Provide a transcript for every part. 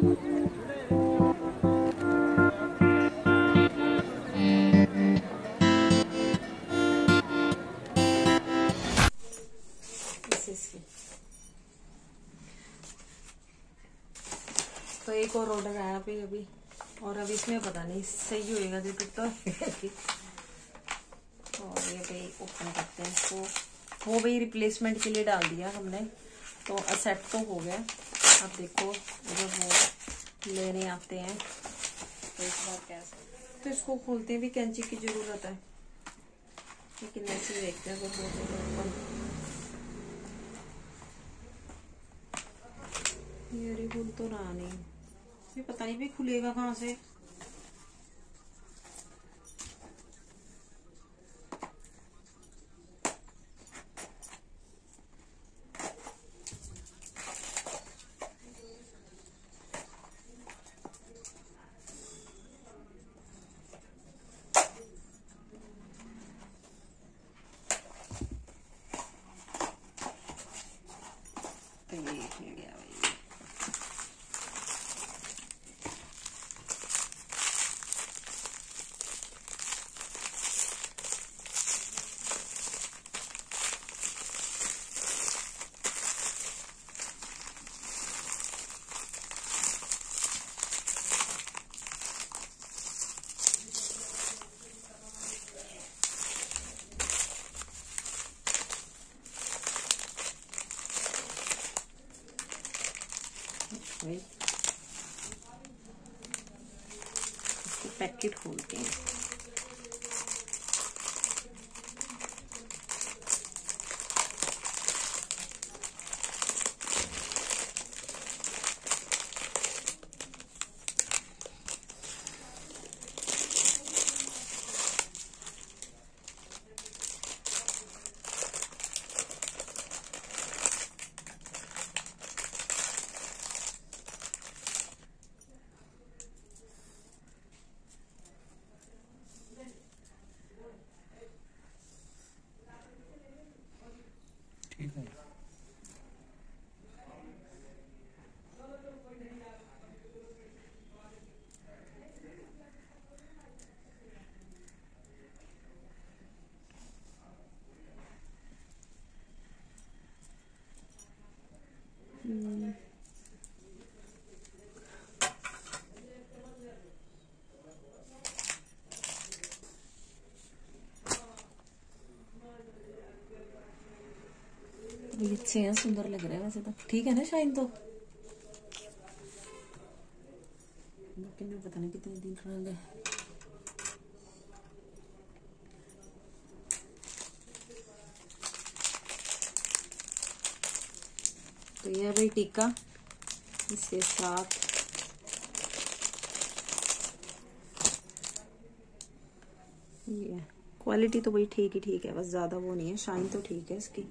तो एक और ऑर्डर आया अभी अभी। और अब इसमें पता नहीं, सही होएगा जो टूटता और ये भाई ओपन करते हैं। इसको वो भाई रिप्लेसमेंट के लिए डाल दिया हमने। तो एक्सेप्ट तो हो गया। अब देखो जब वो लेने आते हैं तो इस बार कैसे? तो इसको खोलते भी कैंची की ज़रूरत है। लेकिन ऐसे देखते हैं तो ओपन ये खुल तो रहा नहीं ये पता नहीं भी खुलेगा कहाँ से। पैकेट खोलते हैं। ये अच्छे हैं सुंदर लग रहे हैं वैसे तो। ठीक है ना शाइन तो? लेकिन पता नहीं कितने दिन रहेंगे तो ये भाई टीका। इसके साथ ये। क्वालिटी तो भाई ठीक ही ठीक है, बस ज़्यादा वो नहीं है। शाइन तो ठीक है इसकी।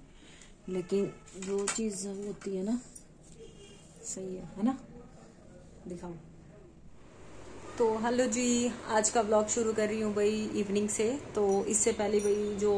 लेकिन जो चीज़ होती है ना, सही है है ना? दिखाओ। तो हेलो जी, आज का ब्लॉग शुरू कर रही हूँ भाई इवनिंग से। तो इससे पहले भाई जो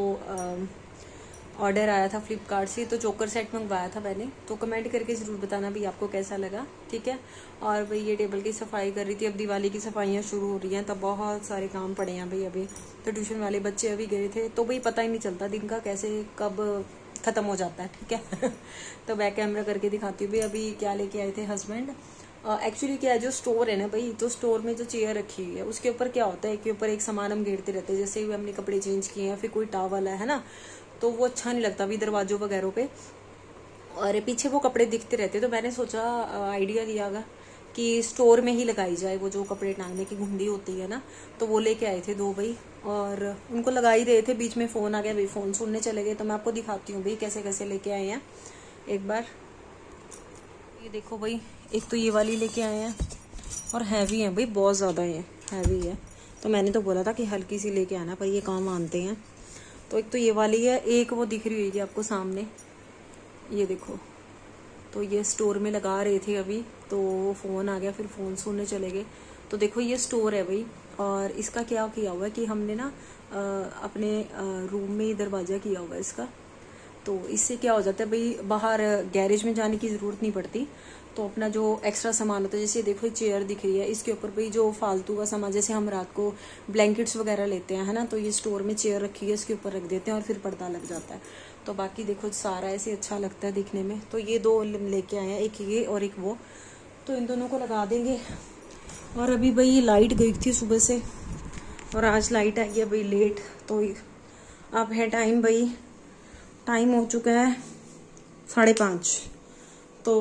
ऑर्डर आया था फ्लिपकार्ट से तो चोकर सेट मंगवाया था मैंने। तो कमेंट करके ज़रूर बताना भाई आपको कैसा लगा, ठीक है? और भाई ये टेबल की सफ़ाई कर रही थी, अब दिवाली की सफाइयाँ शुरू हो रही हैं तब बहुत सारे काम पड़े हैं भाई अभी। तो ट्यूशन वाले बच्चे अभी गए थे तो भाई पता ही नहीं चलता दिन का कैसे, कब ख़त्म हो जाता है, ठीक है? तो बैक कैमरा करके दिखाती हूँ भाई, अभी क्या लेके आए थे हस्बैंड एक्चुअली क्या है, जो स्टोर है ना भाई तो स्टोर में जो चेयर रखी हुई है, उसके ऊपर क्या होता है, कि ऊपर एक सामान हम घेरते रहते हैं, जैसे भी हमने कपड़े चेंज किए हैं, फिर कोई टावल है है ना? तो वो अच्छा नहीं लगता भी दरवाजों वगैरह पे। और पीछे वो कपड़े दिखते रहते तो मैंने सोचा आइडिया लिया होगा कि स्टोर में ही लगाई जाए वो जो कपड़े टांगने की घुंडी होती है ना तो वो लेके आए थे दो भाई। और उनको लगा ही रहे थे, बीच में फ़ोन आ गया, भाई फ़ोन सुनने चले गए तो मैं आपको दिखाती हूँ भाई कैसे कैसे लेके आए हैं। एक बार। ये देखो भाई, एक तो ये वाली लेके आए हैं, और हैवी है भाई, बहुत ज़्यादा है हैवी है। तो मैंने तो बोला था कि हल्की सी लेके आना, पर ये काम मानते हैं। तो एक तो ये वाली है, एक वो दिख रही होगी आपको सामने। ये देखो तो ये स्टोर में लगा रहे थे अभी तो फ़ोन आ गया, फिर फ़ोन सुनने चले गए। तो देखो ये स्टोर है भाई और इसका क्या किया हुआ है कि हमने ना अपने रूम में ही दरवाज़ा किया हुआ है इसका। तो इससे क्या हो जाता है भाई, बाहर गैरेज में जाने की ज़रूरत नहीं पड़ती। तो अपना जो एक्स्ट्रा सामान होता है, जैसे देखो ये चेयर दिख रही है। इसके ऊपर भाई जो फालतू का सामान, जैसे हम रात को ब्लैंकेट्स वगैरह लेते हैं, है ना? तो ये स्टोर में चेयर रखी है इसके ऊपर रख देते हैं और फिर पर्दा लग जाता है। तो बाकी देखो, सारा ऐसे अच्छा लगता है दिखने में। तो ये दो लेके आए हैं, एक ये और एक वो। तो इन दोनों को लगा देंगे। और अभी भाई लाइट गई थी सुबह से, और आज लाइट आई है भाई लेट तो अब है टाइम भाई। टाइम हो चुका है साढ़े पाँच। तो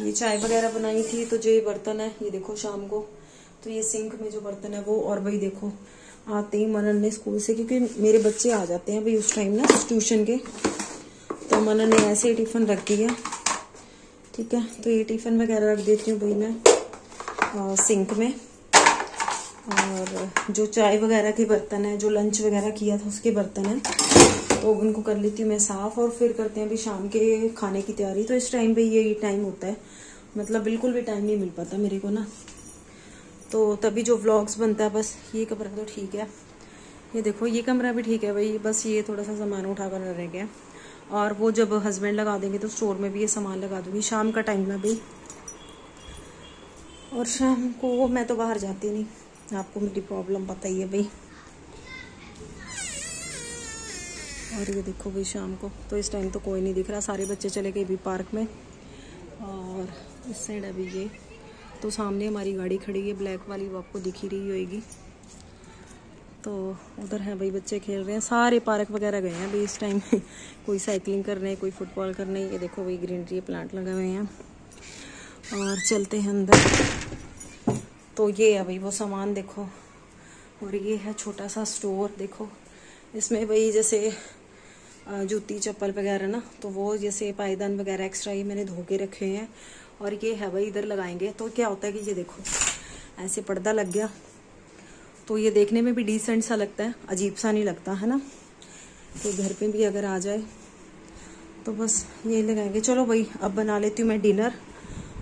ये चाय वगैरह बनाई थी तो जो ये बर्तन है, ये देखो शाम को। तो ये सिंक में जो बर्तन है वो, और भाई देखो, आते ही मनन ने स्कूल से, क्योंकि मेरे बच्चे आ जाते हैं भाई उस टाइम ना ट्यूशन के। तो मनन ने ऐसे ही टिफ़िन रख दिया। ठीक है तो ये टिफ़िन वगैरह रख देती हूँ भाई मैं। सिंक में। और जो चाय वगैरह के बर्तन है, जो लंच वगैरह किया था, उसके बर्तन है तो उनको कर लेती हूँ मैं साफ़ और फिर करते हैं अभी शाम के खाने की तैयारी। तो इस टाइम पे ये टाइम होता है। मतलब बिल्कुल भी टाइम नहीं मिल पाता मेरे को ना। तो तभी जो व्लॉग्स बनता है, बस ये कमरा तो ठीक है। ये देखो, ये कमरा भी ठीक है भाई। बस ये थोड़ा सा सामान उठा कर रह गया। और वो जब हस्बैंड लगा देंगे तो स्टोर में भी ये सामान लगा दूँगी। शाम का टाइम ना भी और शाम को मैं तो बाहर जाती नहीं। आपको मेरी प्रॉब्लम पता ही है भाई। और ये देखो भाई शाम को। तो इस टाइम तो कोई नहीं दिख रहा। सारे बच्चे चले गए भी पार्क में। और इस साइड अभी ये। तो सामने हमारी गाड़ी खड़ी है। ब्लैक वाली वो आपको दिख ही रही होगी। तो उधर है भाई बच्चे खेल रहे हैं। सारे पार्क वगैरह गए हैं भाई इस टाइम कोई साइकिलिंग करने कोई फुटबॉल करने ये देखो भाई ग्रीनरी प्लांट लगे हुए हैं। और चलते हैं अंदर। तो ये है भाई वो सामान देखो। और ये है छोटा सा स्टोर देखो। इसमें भाई जैसे जूती, चप्पल वगैरह ना तो वो जैसे पायदान वगैरह एक्स्ट्रा ये मैंने धो के रखे हैं। और ये है भाई इधर लगाएँगे। तो क्या होता है कि ये देखो, ऐसे पर्दा लग गया। तो ये देखने में भी डिसेंट सा लगता है। अजीब सा नहीं लगता, है ना? तो घर पे भी अगर आ जाए तो बस यही लगाएँगे। चलो भाई, अब बना लेती हूँ मैं डिनर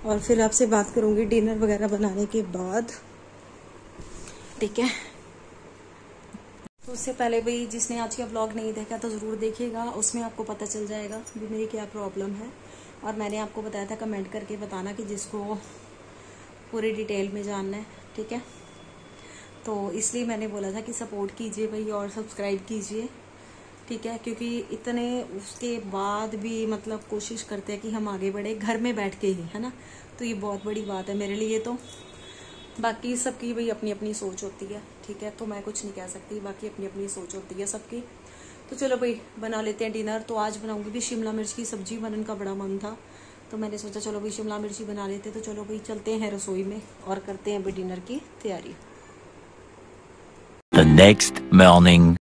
और फिर आपसे बात करूँगी डिनर वगैरह बनाने के बाद। ठीक है? तो उससे पहले भाई जिसने आज का ब्लॉग नहीं देखा तो ज़रूर देखिएगा, उसमें आपको पता चल जाएगा भी मेरी क्या प्रॉब्लम है। और मैंने आपको बताया था कमेंट करके बताना कि जिसको पूरी डिटेल में जानना है, ठीक है? तो इसलिए मैंने बोला था कि सपोर्ट कीजिए भाई और सब्सक्राइब कीजिए। ठीक है? क्योंकि इतने उसके बाद भी मतलब कोशिश करते हैं कि हम आगे बढ़े, घर में बैठ के ही, है ना? तो ये बहुत बड़ी बात है मेरे लिए तो। बाकी सबकी भाई अपनी अपनी सोच होती है, ठीक है? तो मैं कुछ नहीं कह सकती, बाकी अपनी अपनी सोच होती है सबकी। तो चलो भाई, बना लेते हैं डिनर। तो आज बनाऊँगी भी शिमला मिर्च की सब्ज़ी बनने का बड़ा मन था। तो मैंने सोचा चलो भाई शिमला मिर्ची बना लेते तो चलो भाई, चलते हैं रसोई में और करते हैं भाई डिनर की तैयारी। The next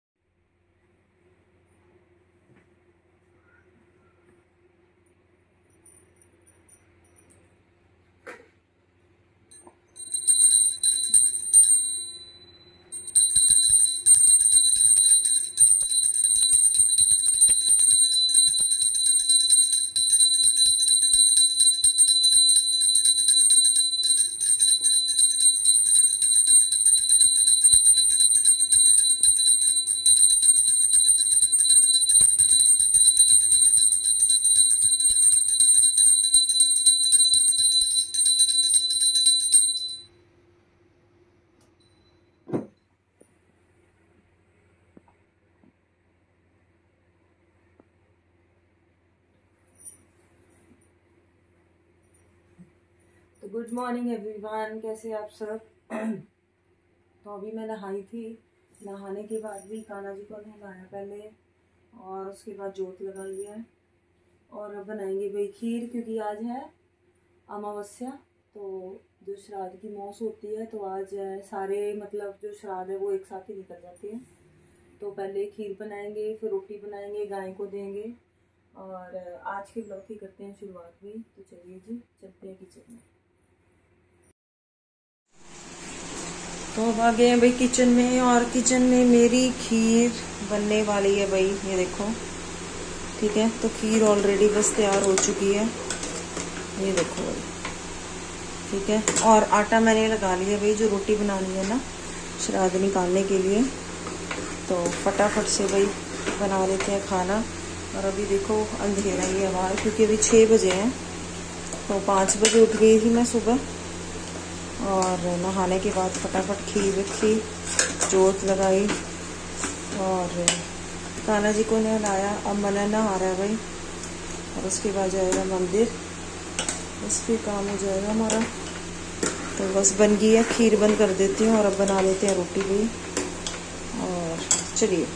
good morning everyone कैसे आप सब? तो अभी मैं नहाई थी। नहाने के बाद भी काना जी को नहलाया पहले, और उसके बाद जोत लगाई है। और अब बनाएँगे भाई खीर, क्योंकि आज है अमावस्या तो जो श्राद्ध की मौस होती है तो आज सारे मतलब जो श्राद्ध है, वो एक साथ ही निकल जाते हैं। तो पहले खीर बनाएँगे, फिर रोटी बनाएँगे, गाय को देंगे, और आज के ब्लॉग की करते हैं शुरुआत भी। तो चलिए जी, चलते हैं किचन में। तो अब आ गए हैं भाई किचन में, और किचन में मेरी खीर बनने वाली है भाई, ये देखो। ठीक है तो खीर ऑलरेडी बस तैयार हो चुकी है। ये देखो भाई। ठीक है, और आटा मैंने लगा लिया भाई, जो रोटी बनानी है ना, श्राद्ध निकालने के लिए। तो फटाफट से भाई बना लेते हैं खाना। और अभी देखो, अंधेरा ही है बाहर, क्योंकि अभी छः बजे हैं। तो पाँच बजे उठ गई थी मैं सुबह। और नहाने के बाद फटाफट खीर रखी, जोत लगाई और काना जी को नहलाया अब मन नहा रहा है भाई। और उसके बाद जाएगा मंदिर। फिर काम हो जाएगा हमारा। तो बस बन गई है। खीर बंद कर देती हूँ और अब बना लेते हैं रोटी भी। और चलिए।